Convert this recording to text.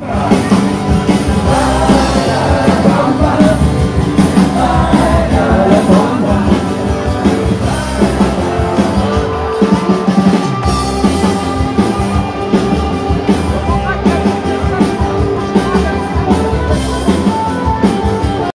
Bye.